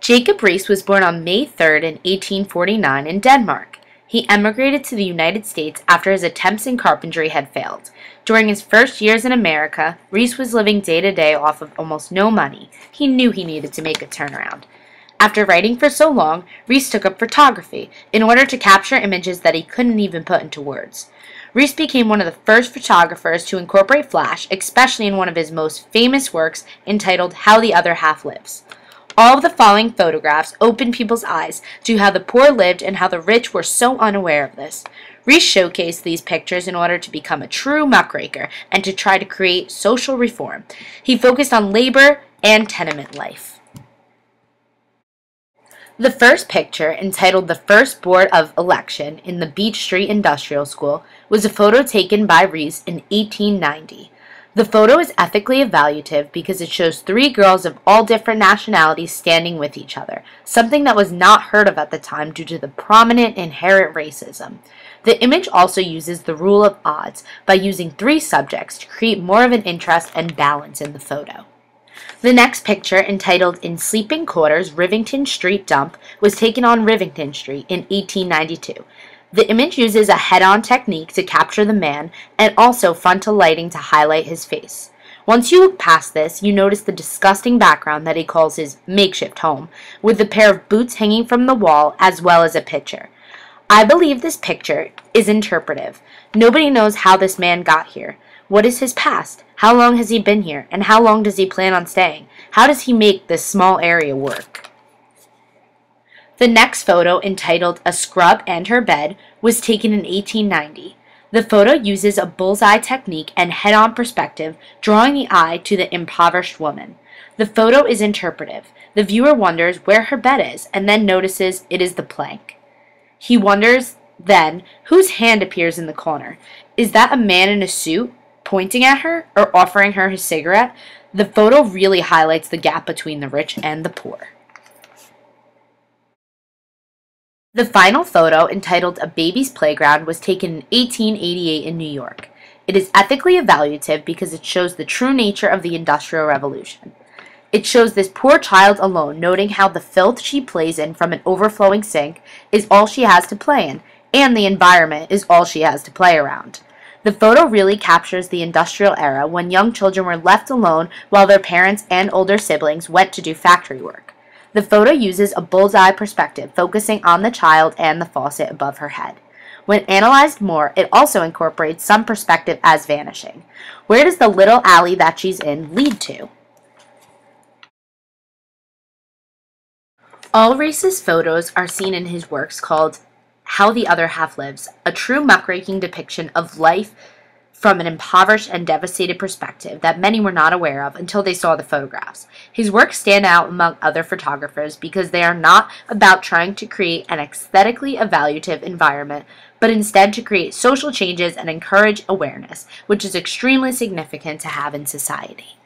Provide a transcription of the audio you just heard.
Jacob Riis was born on May 3rd in 1849 in Denmark. He emigrated to the United States after his attempts in carpentry had failed. During his first years in America, Riis was living day to day off of almost no money. He knew he needed to make a turnaround. After writing for so long, Riis took up photography in order to capture images that he couldn't even put into words. Riis became one of the first photographers to incorporate flash, especially in one of his most famous works entitled How the Other Half Lives. All of the following photographs opened people's eyes to how the poor lived and how the rich were so unaware of this. Riis showcased these pictures in order to become a true muckraker and to try to create social reform. He focused on labor and tenement life. The first picture, entitled The First Board of Election in the Beach Street Industrial School, was a photo taken by Riis in 1890. The photo is ethically evaluative because it shows three girls of all different nationalities standing with each other, something that was not heard of at the time due to the prominent inherent racism. The image also uses the rule of odds by using three subjects to create more of an interest and balance in the photo. The next picture, entitled In Sleeping Quarters, Rivington Street Dump, was taken on Rivington Street in 1892. The image uses a head-on technique to capture the man and also frontal lighting to highlight his face. Once you look past this, you notice the disgusting background that he calls his makeshift home, with a pair of boots hanging from the wall as well as a picture. I believe this picture is interpretive. Nobody knows how this man got here. What is his past? How long has he been here? And how long does he plan on staying? How does he make this small area work? The next photo, entitled A Scrub and Her Bed, was taken in 1890. The photo uses a bullseye technique and head-on perspective, drawing the eye to the impoverished woman. The photo is interpretive. The viewer wonders where her bed is and then notices it is the plank. He wonders then whose hand appears in the corner. Is that a man in a suit pointing at her or offering her his cigarette? The photo really highlights the gap between the rich and the poor. The final photo, entitled A Baby's Playground, was taken in 1888 in New York. It is ethically evaluative because it shows the true nature of the Industrial Revolution. It shows this poor child alone, noting how the filth she plays in from an overflowing sink is all she has to play in, and the environment is all she has to play around. The photo really captures the industrial era when young children were left alone while their parents and older siblings went to do factory work. The photo uses a bullseye perspective, focusing on the child and the faucet above her head. When analyzed more, it also incorporates some perspective as vanishing. Where does the little alley that she's in lead to? All Riis's photos are seen in his works called How the Other Half Lives, a true muckraking depiction of life from an impoverished and devastated perspective that many were not aware of until they saw the photographs. His works stand out among other photographers because they are not about trying to create an aesthetically evaluative environment, but instead to create social changes and encourage awareness, which is extremely significant to have in society.